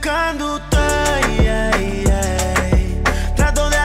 buscando